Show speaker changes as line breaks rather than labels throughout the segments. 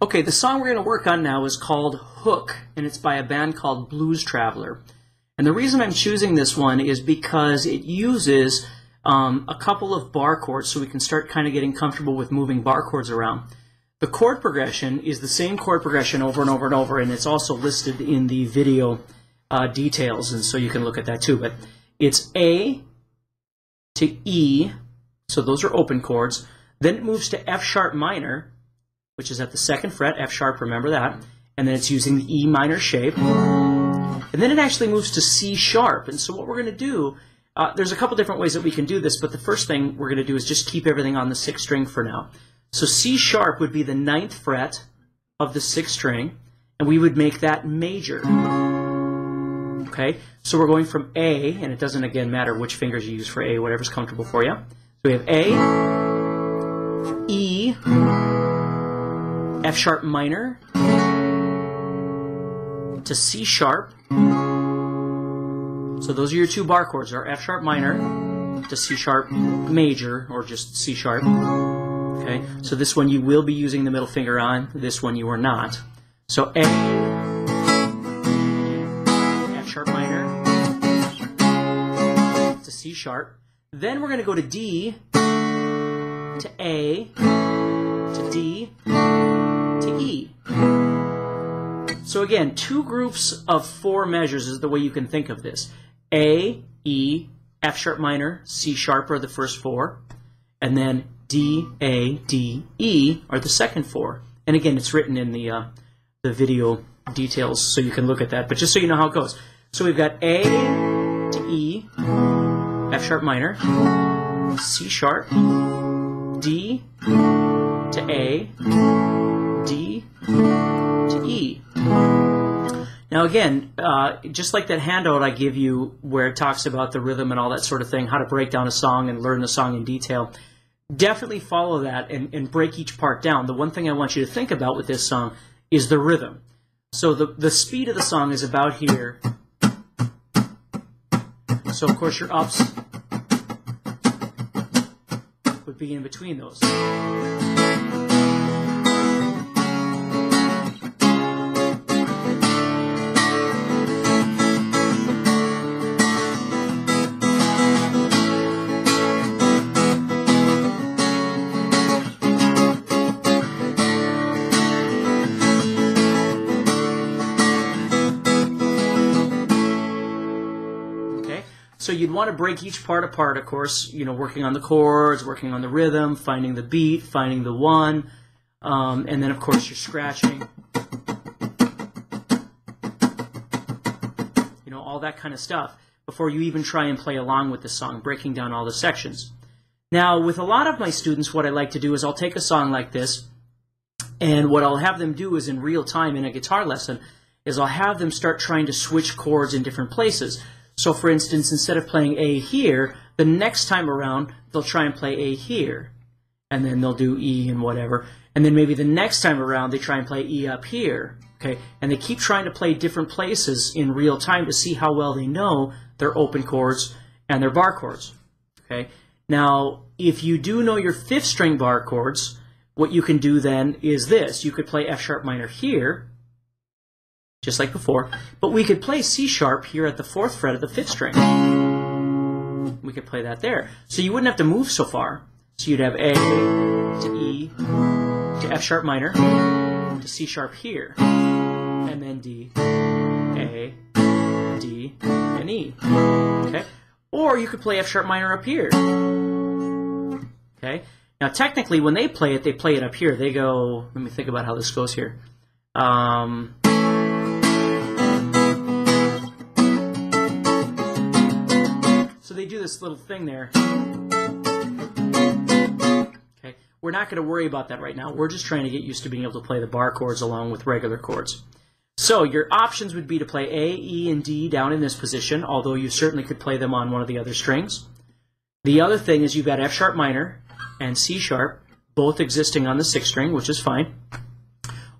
Okay, the song we're going to work on now is called Hook, and it's by a band called Blues Traveler. And the reason I'm choosing this one is because it uses um, a couple of bar chords so we can start kind of getting comfortable with moving bar chords around. The chord progression is the same chord progression over and over and over, and it's also listed in the video uh, details, and so you can look at that too. But it's A to E, so those are open chords. Then it moves to F sharp minor, which is at the second fret, F sharp, remember that. And then it's using the E minor shape. And then it actually moves to C sharp. And so what we're going to do, uh, there's a couple different ways that we can do this, but the first thing we're going to do is just keep everything on the sixth string for now. So C sharp would be the ninth fret of the sixth string, and we would make that major. Okay, so we're going from A, and it doesn't again matter which fingers you use for A, whatever's comfortable for you. So we have A, E, F sharp minor, to C sharp. So those are your two bar chords, are F sharp minor to C sharp major, or just C sharp. Okay, so this one you will be using the middle finger on, this one you are not. So A, F sharp minor to C sharp. Then we're going to go to D, to A, to D, So again, two groups of four measures is the way you can think of this. A, E, F sharp minor, C sharp are the first four, and then D, A, D, E are the second four. And again, it's written in the uh, the video details, so you can look at that. But just so you know how it goes, so we've got A to E, F sharp minor, C sharp, D to A, To E. Now, again, uh, just like that handout I give you where it talks about the rhythm and all that sort of thing, how to break down a song and learn the song in detail, definitely follow that and, and break each part down. The one thing I want you to think about with this song is the rhythm. So the, the speed of the song is about here. So, of course, your ups would be in between those. So you'd want to break each part apart, of course, you know, working on the chords, working on the rhythm, finding the beat, finding the one, um, and then, of course, you're scratching. You know, all that kind of stuff before you even try and play along with the song, breaking down all the sections. Now, with a lot of my students, what I like to do is I'll take a song like this, and what I'll have them do is in real time in a guitar lesson, is I'll have them start trying to switch chords in different places. So for instance, instead of playing A here, the next time around, they'll try and play A here. And then they'll do E and whatever. And then maybe the next time around, they try and play E up here. Okay, and they keep trying to play different places in real time to see how well they know their open chords and their bar chords. Okay, now if you do know your fifth string bar chords, what you can do then is this: you could play F sharp minor here, just like before. But we could play C sharp here at the fourth fret of the fifth string. We could play that there. So you wouldn't have to move so far. So you'd have A to E to F sharp minor to C sharp here, and then D, A, D, and E. Okay? Or you could play F sharp minor up here. Okay? Now technically when they play it, they play it up here. They go, let me think about how this goes here. Um, do this little thing there. Okay, we're not going to worry about that right now. We're just trying to get used to being able to play the bar chords along with regular chords. So your options would be to play A, E, and D down in this position, although you certainly could play them on one of the other strings. The other thing is you've got F sharp minor and C sharp, both existing on the sixth string, which is fine.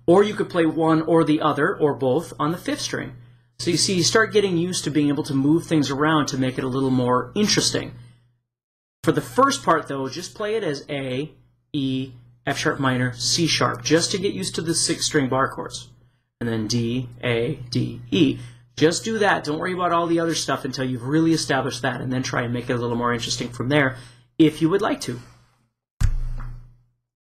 Or you could play one or the other, or both, on the fifth string. So you see, you start getting used to being able to move things around to make it a little more interesting. For the first part, though, just play it as A, E, F sharp minor, C sharp, just to get used to the six string bar chords. And then D, A, D, E. Just do that. Don't worry about all the other stuff until you've really established that, and then try and make it a little more interesting from there if you would like to.